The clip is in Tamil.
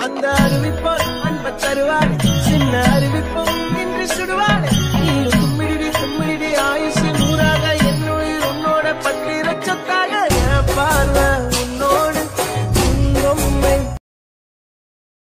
அந்த அருவி அன்ப தருவார்.